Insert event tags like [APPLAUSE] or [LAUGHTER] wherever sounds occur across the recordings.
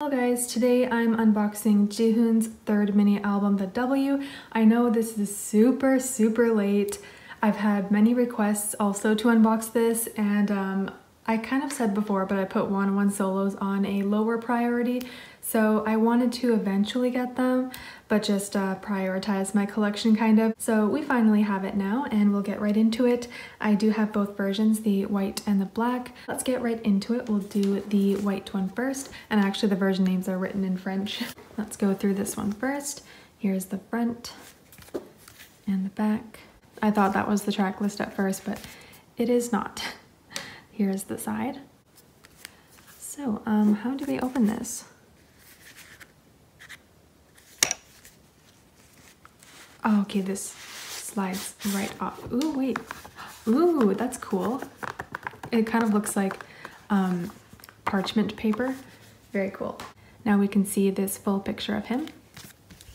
Hello guys, today I'm unboxing Jihoon's third mini album, The W. I know this is super, super late. I've had many requests also to unbox this and um, I kind of said before, but I put 101 solos on a lower priority. So I wanted to eventually get them, but just uh, prioritize my collection kind of. So we finally have it now and we'll get right into it. I do have both versions, the white and the black. Let's get right into it. We'll do the white one first. And actually the version names are written in French. [LAUGHS] Let's go through this one first. Here's the front and the back. I thought that was the track list at first, but it is not. [LAUGHS] Here's the side. So, um, how do we open this? Oh, okay, this slides right off. Ooh, wait. Ooh, that's cool. It kind of looks like um, parchment paper. Very cool. Now we can see this full picture of him,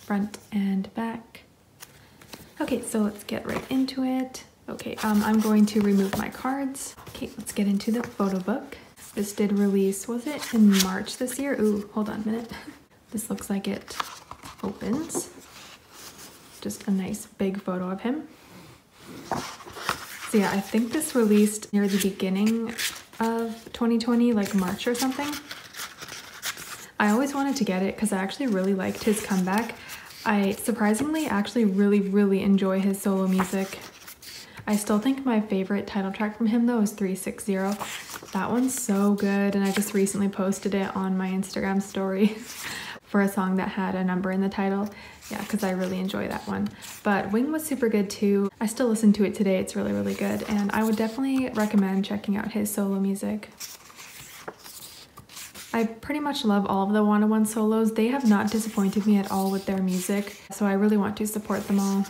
front and back. Okay, so let's get right into it. Okay, um, I'm going to remove my cards. Okay, let's get into the photo book. This did release, was it in March this year? Ooh, hold on a minute. [LAUGHS] This looks like it opens. Just a nice big photo of him. So yeah, I think this released near the beginning of 2020, like March or something. I always wanted to get it because I actually really liked his comeback. I surprisingly actually really, really enjoy his solo music. I still think my favorite title track from him though is 360. That one's so good and I just recently posted it on my Instagram story [LAUGHS] for a song that had a number in the title. Yeah, because I really enjoy that one. But Wing was super good too. I still listen to it today. It's really, really good. And I would definitely recommend checking out his solo music. I pretty much love all of the 101 solos. They have not disappointed me at all with their music, so I really want to support them all.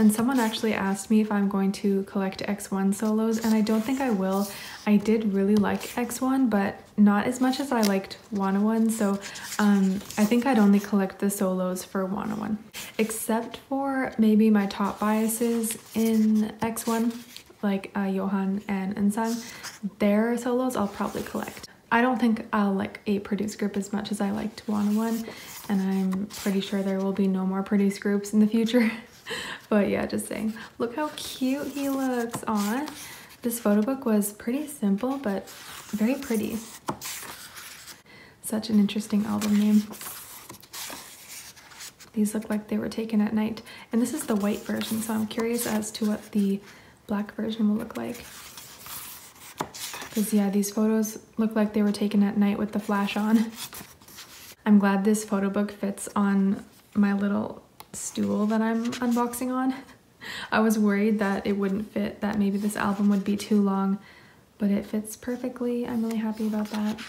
And someone actually asked me if I'm going to collect X1 solos, and I don't think I will. I did really like X1, but not as much as I liked 101, so um, I think I'd only collect the solos for 101. Except for maybe my top biases in X1, like uh, Yohan and Eunsang. Their solos I'll probably collect. I don't think I'll like a produce group as much as I liked 101, and I'm pretty sure there will be no more produce groups in the future. [LAUGHS] [LAUGHS] but yeah, just saying. Look how cute he looks. on. This photo book was pretty simple, but very pretty. Such an interesting album name. These look like they were taken at night. And this is the white version, so I'm curious as to what the black version will look like. Because yeah, these photos look like they were taken at night with the flash on. [LAUGHS] I'm glad this photo book fits on my little stool that I'm unboxing on. I was worried that it wouldn't fit, that maybe this album would be too long, but it fits perfectly. I'm really happy about that.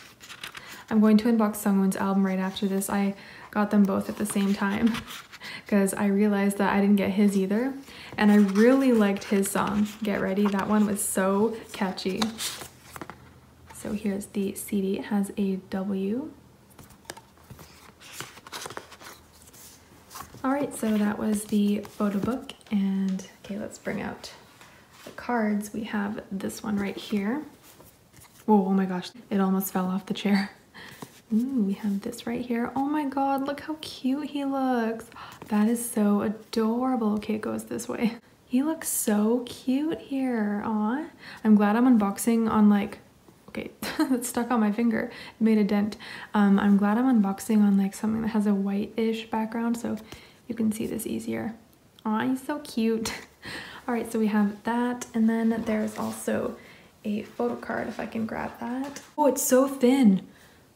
I'm going to unbox Sungwoon's album right after this. I got them both at the same time [LAUGHS] because I realized that I didn't get his either. And I really liked his song, Get Ready. That one was so catchy. So here's the CD. It has a W All right, so that was the photo book and okay, let's bring out the cards. We have this one right here. Oh, oh my gosh, it almost fell off the chair. [LAUGHS] Ooh, we have this right here. Oh my God, look how cute he looks. [GASPS] That is so adorable. Okay, it goes this way. [LAUGHS] He looks so cute here. Aw, I'm glad I'm unboxing on like okay, [LAUGHS] it's stuck on my finger. It made a dent. Um, I'm glad I'm unboxing on like something that has a white-ish background so you can see this easier. Aw, he's so cute. [LAUGHS] All right, so we have that, and then there's also a photo card, if I can grab that. Oh, it's so thin.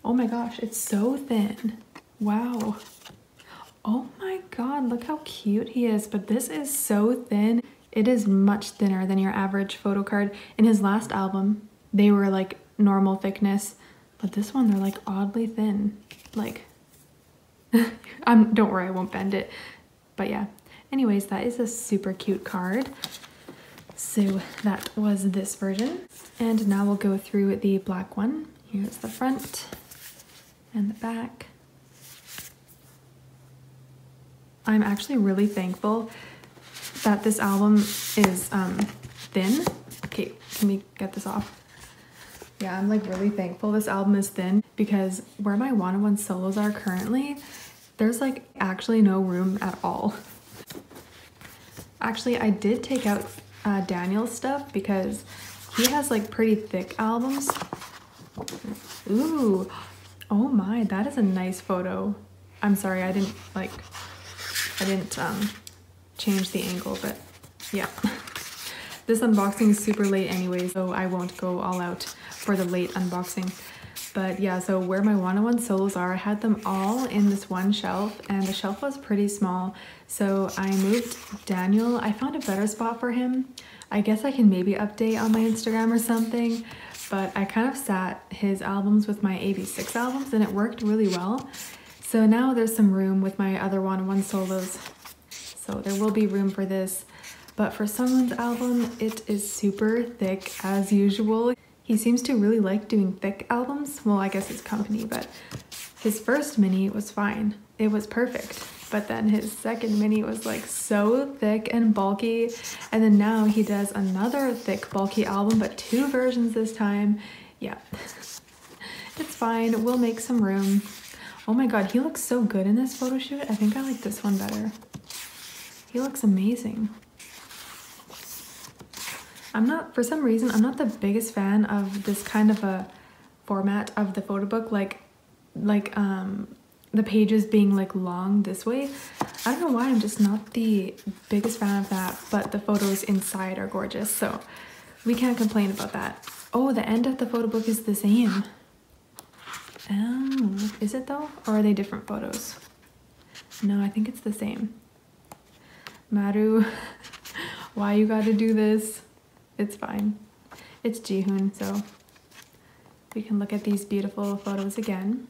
Oh my gosh, it's so thin. Wow. Oh my god, look how cute he is, but this is so thin. It is much thinner than your average photo card. In his last album, they were like normal thickness, but this one, they're like oddly thin. Like, [LAUGHS] um, don't worry, I won't bend it. But yeah, anyways, that is a super cute card. So that was this version. And now we'll go through the black one. Here's the front and the back. I'm actually really thankful that this album is um, thin. Okay, can we get this off? Yeah, I'm like really thankful this album is thin because where my 101 solos are currently, there's like actually no room at all. Actually, I did take out uh, Daniel's stuff because he has like pretty thick albums. Ooh, oh my, that is a nice photo. I'm sorry, I didn't like, I didn't um, change the angle, but yeah. [LAUGHS] this unboxing is super late anyway, so I won't go all out for the late unboxing. But yeah, so where my 101 solos are, I had them all in this one shelf and the shelf was pretty small. So I moved Daniel. I found a better spot for him. I guess I can maybe update on my Instagram or something, but I kind of sat his albums with my AB6 albums and it worked really well. So now there's some room with my other 101 solos. So there will be room for this. But for Sungwoon's album, it is super thick as usual. He seems to really like doing thick albums. Well, I guess it's company, but his first mini was fine. It was perfect. But then his second mini was like so thick and bulky. And then now he does another thick, bulky album, but two versions this time. Yeah, [LAUGHS] it's fine. We'll make some room. Oh my god, he looks so good in this photo shoot. I think I like this one better. He looks amazing. I'm not, for some reason, I'm not the biggest fan of this kind of a format of the photo book, like, like um, the pages being like long this way. I don't know why, I'm just not the biggest fan of that, but the photos inside are gorgeous, so we can't complain about that. Oh, the end of the photo book is the same. Oh, is it though? Or are they different photos? No, I think it's the same. Maroo, [LAUGHS] why you gotta do this? It's fine. It's Jihoon, so we can look at these beautiful photos again.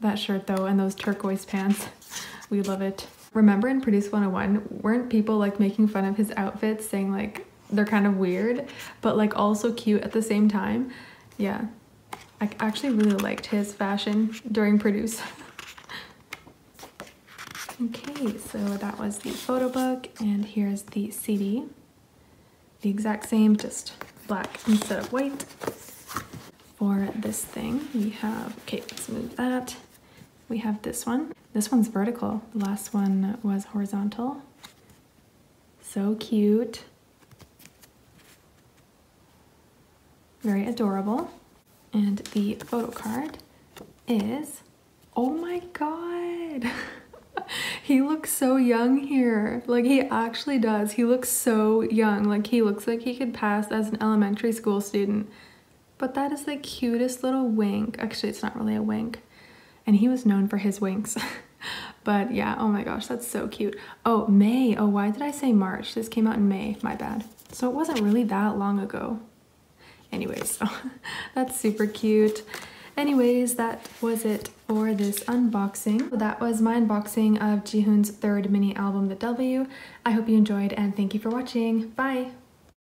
That shirt though, and those turquoise pants, [LAUGHS] we love it. Remember in Produce 101, weren't people like making fun of his outfits, saying like they're kind of weird, but like also cute at the same time? Yeah, I actually really liked his fashion during Produce. [LAUGHS] okay, so that was the photo book, and here's the CD the exact same, just black instead of white. For this thing, we have, okay, let's move that. We have this one. This one's vertical. The last one was horizontal. So cute. Very adorable. And the photo card is, oh my god! [LAUGHS] [LAUGHS] he looks so young here. Like he actually does. He looks so young. Like he looks like he could pass as an elementary school student. But that is the cutest little wink. Actually, it's not really a wink. And he was known for his winks. [LAUGHS] but yeah, oh my gosh, that's so cute. Oh, May. Oh, why did I say March? This came out in May, my bad. So it wasn't really that long ago. Anyways, so [LAUGHS] that's super cute. Anyways, that was it for this unboxing. That was my unboxing of Jihoon's third mini album, The W. I hope you enjoyed and thank you for watching. Bye!